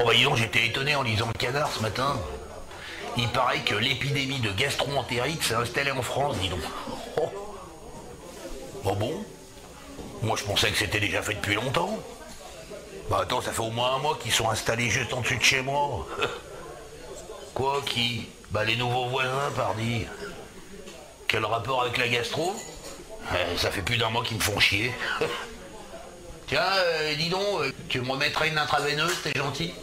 Oh bah dis donc, j'étais étonné en lisant le canard ce matin. Il paraît que l'épidémie de gastro-entérite s'est installée en France, dis donc. Oh. Oh bon? Moi je pensais que c'était déjà fait depuis longtemps. Bah attends, ça fait au moins un mois qu'ils sont installés juste en dessus de chez moi. Quoi qui? Bah les nouveaux voisins, pardi. Quel rapport avec la gastro? Eh, Ça fait plus d'un mois qu'ils me font chier. Tiens, euh, dis donc, euh, tu me remettrais une intraveineuse, t'es gentil.